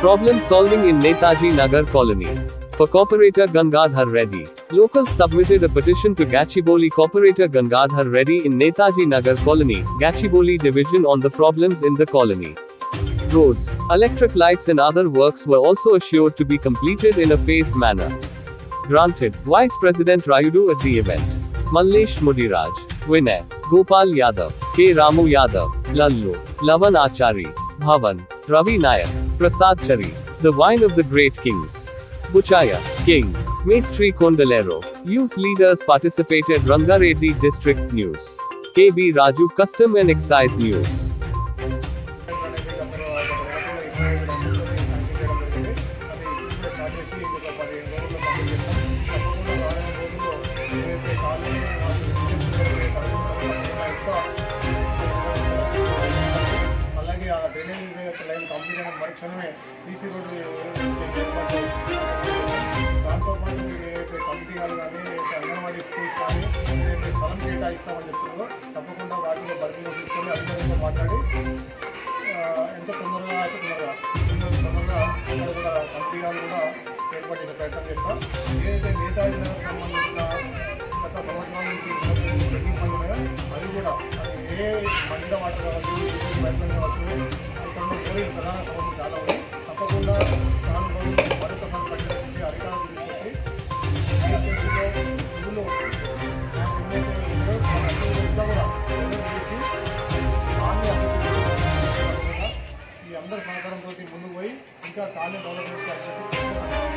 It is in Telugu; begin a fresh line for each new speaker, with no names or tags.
Problem solving in Netaji Nagar Colony. For Corporator Gangadhar Reddy. Locals submitted a petition to Gachiboli Corporator Gangadhar Reddy in Netaji Nagar Colony, Gachiboli Division on the problems in the colony. Roads, electric lights, and other works were also assured to be completed in a phased manner. Granted, Vice President Rayudu at the event. Mallesh Mudiraj, Vinay, Gopal Yadav, K. Ramu Yadav, Lallu, Lavan Achari, Bhavan, Ravi Nayak, Prasad Chari, the wine of the great kings. Buchaya, King, Maestri Kondalero, youth leaders participated Rangareddy District News. KB Raju Custom and Excise News.
తక్షణమే సీసీ రోడ్డు దాంతోపాటు దాంతో ఏదైతే కమిటీలు కానీ అంగన్వాడీ స్కూల్స్ కానీ ఏదైతే స్థలం కేటాయిస్తామని చెప్తున్నారో తప్పకుండా వాటిలో పరిధిలో తీసుకొని అధికారులతో మాట్లాడి ఎంత తొందరగా అయితే తొందరగా తొందరగా తొందరగా ఇక్కడ కూడా కమిటీ కూడా ఏర్పాటు చేసే ప్రయత్నం చేస్తాం. ఏదైతే నేతాజీ నగర్ సంబంధించిన గత సంవత్సరాల నుంచి పెండింగ్ పనులు ఉన్నాయో అవి కూడా ఏ మంచిగా వాటర్ కావచ్చు ఏ ప్రయత్నం కావచ్చు ఇక్కడ ప్రధాన సమస్యలు చాలా ఉన్నాయి తప్పకుండా చాలా మరింత మరొకసారి అధికారులు తీసుకొచ్చి ఇందులో ఆన్లైన్ ఈ అందరి సహకారంతో ముందుకు పోయి ఇంకా కాలనీ డెవలప్మెంట్